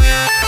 Yeah.